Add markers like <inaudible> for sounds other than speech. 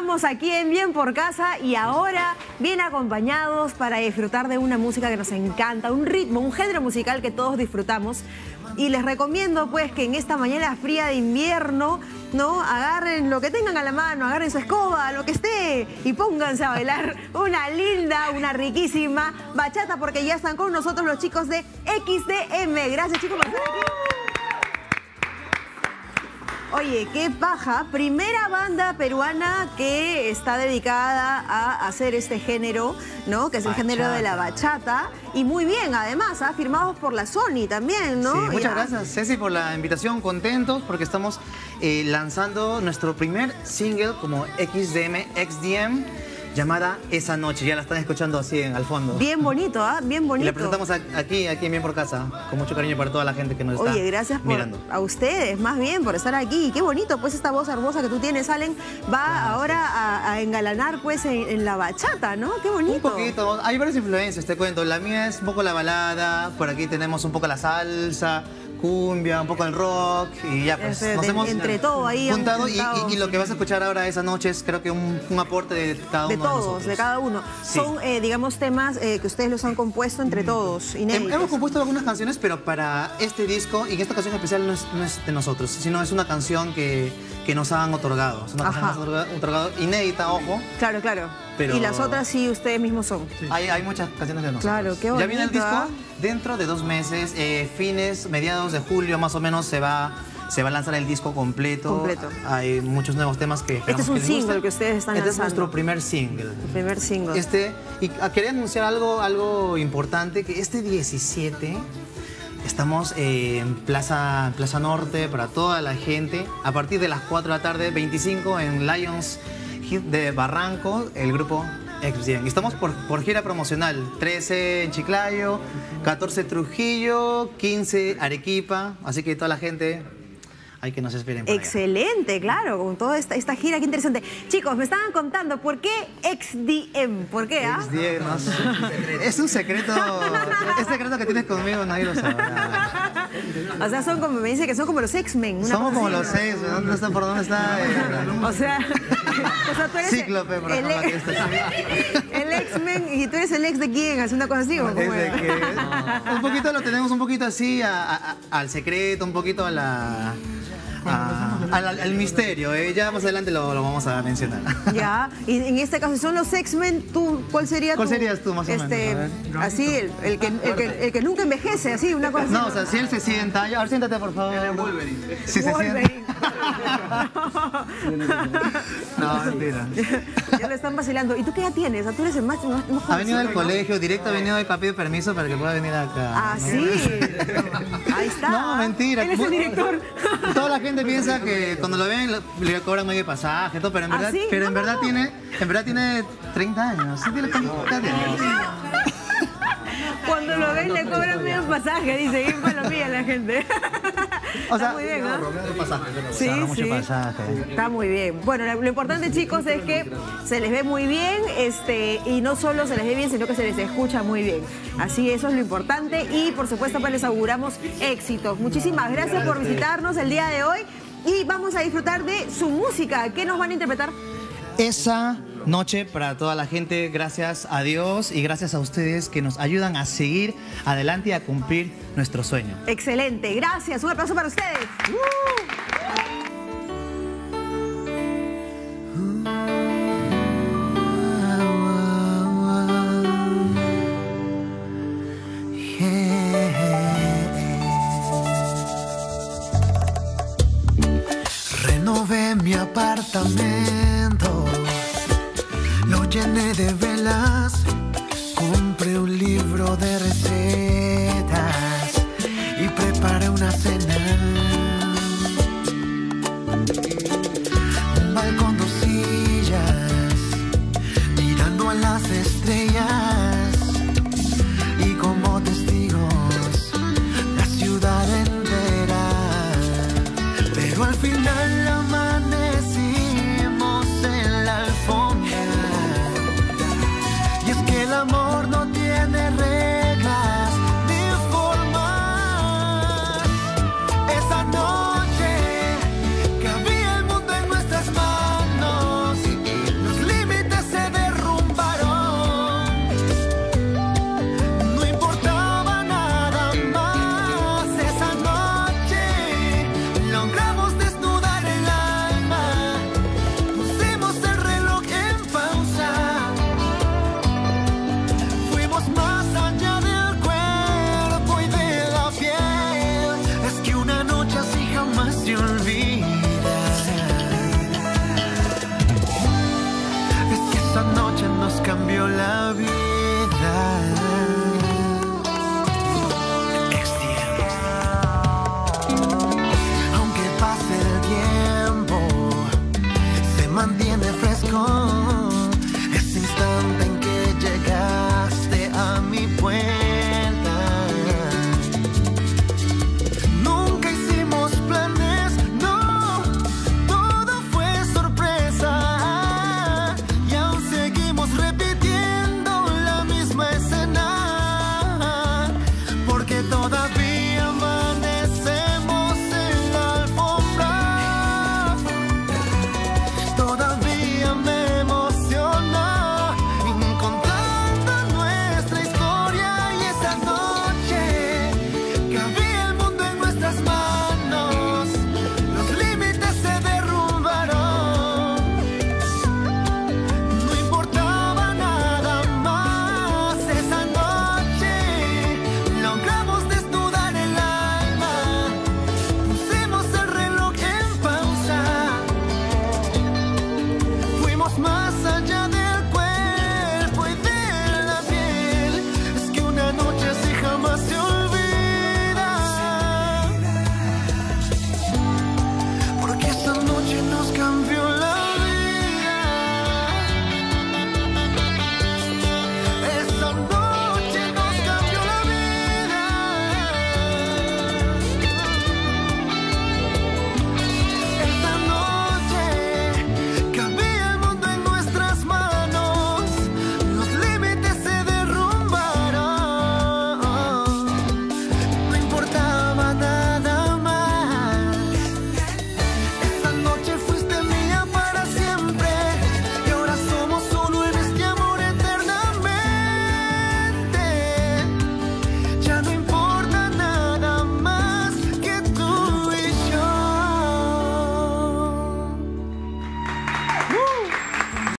Estamos aquí en Bien por Casa y ahora bien acompañados para disfrutar de una música que nos encanta, un ritmo, un género musical que todos disfrutamos. Y les recomiendo pues que en esta mañana fría de invierno, ¿no? Agarren lo que tengan a la mano, agarren su escoba, lo que esté y pónganse a bailar una linda, una riquísima bachata porque ya están con nosotros los chicos de XDM. Gracias chicos por. Oye, qué paja. Primera banda peruana que está dedicada a hacer este género, ¿no? Que es el género de la bachata. Y muy bien, además, ¿ah? firmados por la Sony también, ¿no? Sí, muchas Ya. gracias Ceci por la invitación, contentos porque estamos eh, lanzando nuestro primer single como XDM, XDM, llamada Esa Noche, ya la están escuchando así en, al fondo. Bien bonito, ¿ah? Bien Y bonito. la presentamos aquí, aquí en Bien por Casa, con mucho cariño para toda la gente que nos está Oye, gracias por, mirando. a ustedes, más bien, por estar aquí. Qué bonito, pues, esta voz hermosa que tú tienes, Allen, va ahora a, a engalanar, pues, en, en la bachata, ¿no? Qué bonito. Un poquito, hay varias influencias, te cuento. La mía es un poco la balada, por aquí tenemos un poco la salsa, cumbia, un poco el rock y ya pues nos de- hemos entre todo ahí juntado y, juntado. y- y lo que vas a escuchar ahora esa noche es creo que un, un aporte de cada uno de, todos, nosotros. de cada uno. Sí. Son, eh, digamos, temas eh, que ustedes los han compuesto entre todos, Hem- inéditos. Hemos compuesto algunas canciones, pero para este disco y esta canción especial no es, no es de nosotros, sino es una canción que, que nos han otorgado. Es una canción que nos han otorgado inédita, ojo. Claro, claro. Pero- Y las otras sí ustedes mismos son. Hay, hay muchas canciones de nosotros. Claro, qué Ya viene el bonito, disco dentro de dos meses, eh, fines, mediados de julio más o menos se va, se va a lanzar el disco completo. Completo. Hay muchos nuevos temas que Este es un que single gusten. que ustedes están Este lanzando. es nuestro primer single. El primer single. Este, y quería anunciar algo, algo importante, que este 17 estamos eh, en Plaza, Plaza Norte para toda la gente. A partir de las 4 de la tarde, 25 en Lions Hit de Barranco, el grupo XDM. Estamos por, por gira promocional. 13 en Chiclayo, 14 Trujillo, 15 Arequipa. Así que toda la gente, hay que nos esperen por allá. Excelente, claro, con toda esta, esta gira, qué interesante. Chicos, me estaban contando, ¿por qué XDM? ¿Por qué, ah? XDM, no sé. Es un secreto, es secreto que tienes conmigo, nadie lo sabrá. O sea, son como, me dice que son como los X-Men. Somos como así. los seis, ¿dónde está, ¿por dónde está? eh, O sea, o sea, tú eres Cíclope, por el, <laughs> el X-Men y tú eres el ex de quién, hace una cosa así. ¿o cómo Es de es? que un poquito lo tenemos un poquito así a- a- a- al secreto, un poquito a la a- al, al- misterio. eh. Ya más adelante lo, lo vamos a mencionar. <laughs> Ya, y en este caso, si son los X-Men, ¿tú, ¿cuál sería ¿Cuál tu- serías tú, más o este, menos? A Así, el, el que, el, que, el que nunca envejece, así, una cosa así. No, o sea, si él se sienta, ya, a ver, siéntate por favor. Si se Wolverine. sienta. <laughs> No, mentira. ya lo están vacilando. ¿Y tú qué edad tienes? Tú eres el más, más, más Ha venido del colegio, directo ha venido de pidió permiso para que pueda venir acá. Ah, ¿no? sí. <laughs> Ahí está. No, mentira. Él es el director. Toda la gente piensa que cuando lo ven le cobran medio pasaje, todo, pero en ¿Ah, verdad, sí? pero en No, no, verdad no. tiene, en verdad tiene 30 años. Sí tiene 30 años. Cuando lo ven le cobran medio pasaje, dice, bien palomilla la gente. O sea, Está muy bien, ¿ah? Sí, sí. pasaje. Está muy bien. Bueno, lo lo importante, chicos, es que se les ve muy bien, este, y no solo se les ve bien, sino que se les escucha muy bien. Así, eso es lo importante. Y por supuesto, pues les auguramos éxitos. Muchísimas gracias por visitarnos el día de hoy. Y vamos a disfrutar de su música. ¿Qué nos van a interpretar? Esa noche para toda la gente, gracias a Dios y gracias a ustedes que nos ayudan a seguir adelante y a cumplir nuestro sueño. Excelente, gracias. Un aplauso para ustedes. ¡Uh! velas, compre un libro de recetas y prepare una cena. Un balcón, dos sillas, mirando a las estrellas. amor no noche nos cambió la vida. I've